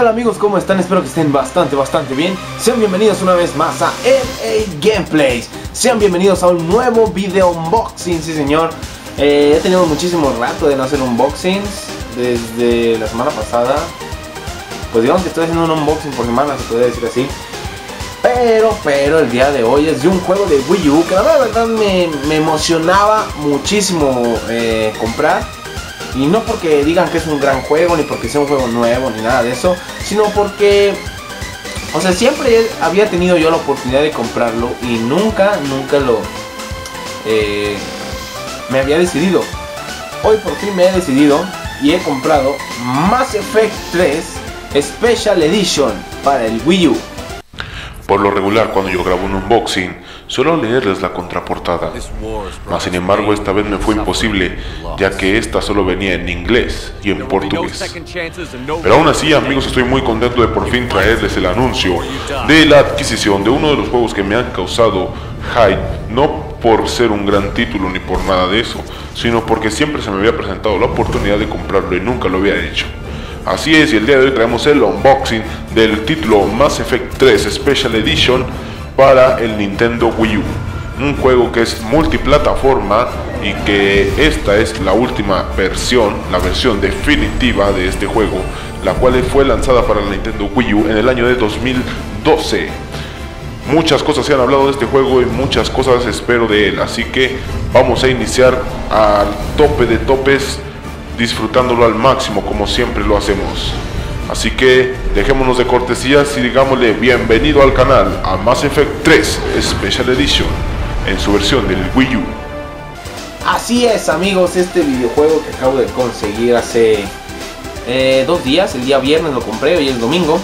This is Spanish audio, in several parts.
Hola amigos, ¿cómo están? Espero que estén bastante, bastante bien. Sean bienvenidos una vez más a LA Gameplays. Sean bienvenidos a un nuevo video unboxing, sí señor. Eh, he tenido muchísimo rato de no hacer unboxings desde la semana pasada. Pues digamos que estoy haciendo un unboxing por semana, se podría decir así. Pero, pero el día de hoy es de un juego de Wii U que la verdad me, me emocionaba muchísimo eh, comprar. Y no porque digan que es un gran juego, ni porque sea un juego nuevo, ni nada de eso, sino porque, o sea, siempre había tenido yo la oportunidad de comprarlo y nunca, nunca lo, eh, me había decidido. Hoy por fin me he decidido y he comprado Mass Effect 3 Special Edition para el Wii U. Por lo regular, cuando yo grabo un unboxing, suelo leerles la contraportada. Mas sin embargo, esta vez me fue imposible, ya que esta solo venía en inglés y en portugués. Pero aún así, amigos, estoy muy contento de por fin traerles el anuncio de la adquisición de uno de los juegos que me han causado hype, no por ser un gran título ni por nada de eso, sino porque siempre se me había presentado la oportunidad de comprarlo y nunca lo había hecho. Así es, y el día de hoy traemos el unboxing del título Mass Effect 3 Special Edition para el Nintendo Wii U. Un juego que es multiplataforma y que esta es la última versión, la versión definitiva de este juego, la cual fue lanzada para el Nintendo Wii U en el año de 2012. Muchas cosas se han hablado de este juego y muchas cosas espero de él, así que vamos a iniciar al tope de topes disfrutándolo al máximo como siempre lo hacemos. Así que dejémonos de cortesías y digámosle bienvenido al canal a Mass Effect 3 Special Edition en su versión del Wii U. Así es amigos, este videojuego que acabo de conseguir hace eh, dos días, el día viernes lo compré, hoy es domingo.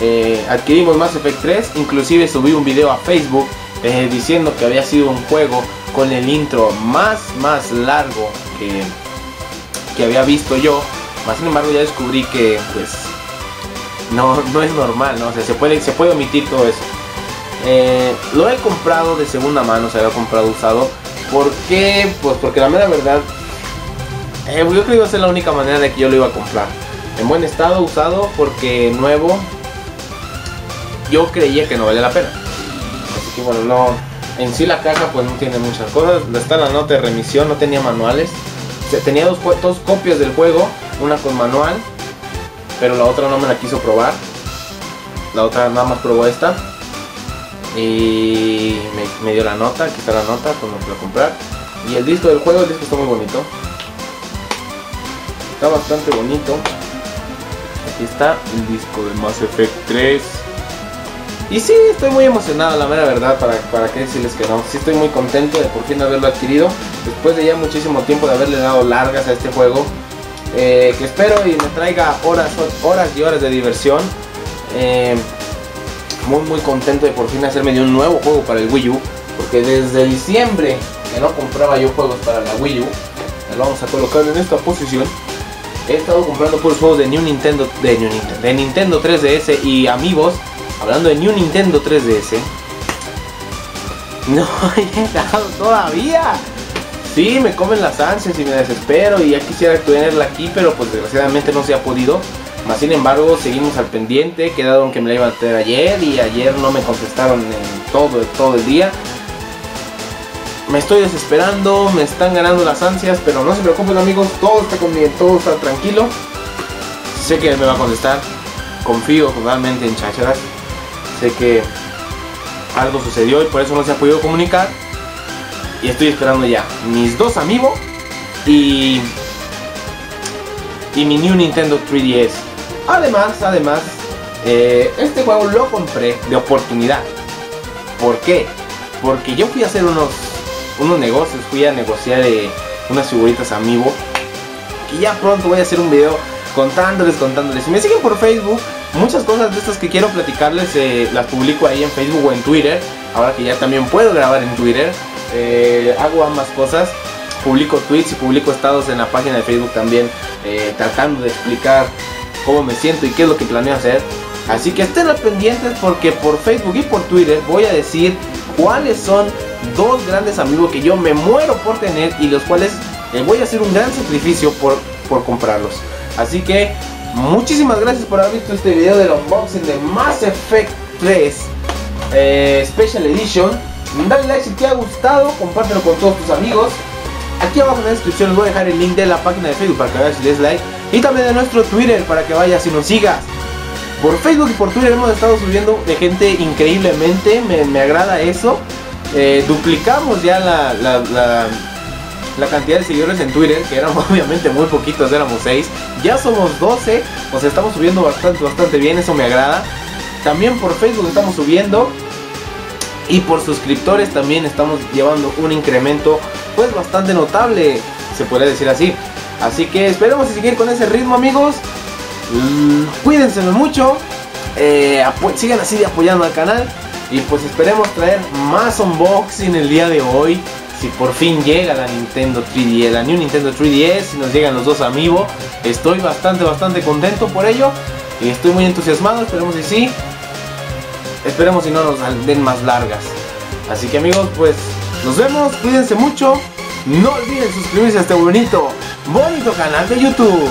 Eh, adquirimos Mass Effect 3, inclusive subí un video a Facebook eh, diciendo que había sido un juego con el intro más más largo que que había visto yo. Más sin embargo ya descubrí que pues no, no es normal, ¿no? O sea, se puede, se puede omitir todo eso. Eh, lo he comprado de segunda mano, se había comprado usado. ¿Por qué? Pues porque la mera verdad, eh, yo creo que iba a ser la única manera de que yo lo iba a comprar. En buen estado, usado, porque nuevo, yo creía que no valía la pena. Así que bueno, no. En sí la caja pues no tiene muchas cosas. Está la nota de remisión, no tenía manuales tenía dos copias del juego, una con manual, pero la otra no me la quiso probar. La otra nada más probó esta. Y me, dio la nota, aquí está la nota cuando fui a comprar. Y el disco del juego, el disco está muy bonito. Está bastante bonito. Aquí está el disco de Mass Effect 3. Y sí, estoy muy emocionado, la mera verdad, para, para qué decirles que no. Sí estoy muy contento de por fin haberlo adquirido. Después de ya muchísimo tiempo de haberle dado largas a este juego. Eh, que espero y me traiga horas, horas y horas de diversión. Eh, muy muy contento de por fin hacerme de un nuevo juego para el Wii U. Porque desde diciembre que no compraba yo juegos para la Wii U. Lo vamos a colocar en esta posición. He estado comprando puros juegos de New Nintendo, de New Nintendo, de Nintendo 3DS y amigos Hablando de New Nintendo 3DS. No he llegado todavía. Sí, me comen las ansias y me desespero y ya quisiera tenerla aquí, pero pues desgraciadamente no se ha podido. Más sin embargo, seguimos al pendiente. Quedaron que me la iban a tener ayer y ayer no me contestaron en todo, todo el día. Me estoy desesperando, me están ganando las ansias, pero no se preocupen amigos, todo está conmigo, todo está tranquilo. Sé que me va a contestar, confío totalmente en Chacharas. Sé que algo sucedió y por eso no se ha podido comunicar. Y estoy esperando ya mis dos amigos y, y mi New Nintendo 3DS. Además, además, eh, este juego lo compré de oportunidad. ¿Por qué? Porque yo fui a hacer unos, unos negocios, fui a negociar eh, unas figuritas amigo. Y ya pronto voy a hacer un video contándoles, contándoles. Si me siguen por Facebook, muchas cosas de estas que quiero platicarles eh, las publico ahí en Facebook o en Twitter. Ahora que ya también puedo grabar en Twitter, eh, hago ambas cosas. Publico tweets y publico estados en la página de Facebook también, eh, tratando de explicar cómo me siento y qué es lo que planeo hacer. Así que estén pendientes porque por Facebook y por Twitter voy a decir cuáles son dos grandes amigos que yo me muero por tener y los cuales voy a hacer un gran sacrificio por, por comprarlos. Así que muchísimas gracias por haber visto este video del unboxing de Mass Effect 3 eh, Special Edition. Dale like si te ha gustado, compártelo con todos tus amigos. Aquí abajo en la descripción les voy a dejar el link de la página de Facebook para que veas si les like. Y también de nuestro Twitter para que vayas y nos sigas. Por Facebook y por Twitter hemos estado subiendo de gente increíblemente, me, agrada eso. Eh, duplicamos ya la, la, cantidad de seguidores en Twitter, que eran obviamente muy poquitos, éramos 6. Ya somos 12, o sea, estamos subiendo bastante, bastante bien, eso me agrada. También por Facebook estamos subiendo. Y por suscriptores también estamos llevando un incremento pues bastante notable, se puede decir así. Así que esperemos seguir con ese ritmo amigos. Mm, cuídense mucho. Eh, sigan así apoyando al canal. Y pues esperemos traer más unboxing el día de hoy. Si por fin llega la Nintendo 3DS, la New Nintendo 3DS, si nos llegan los dos amigos. Estoy bastante, bastante contento por ello. Y estoy muy entusiasmado, esperemos que sí. Esperemos si no nos den más largas. Así que amigos, pues nos vemos, cuídense mucho. No olviden suscribirse a este bonito, bonito canal de YouTube.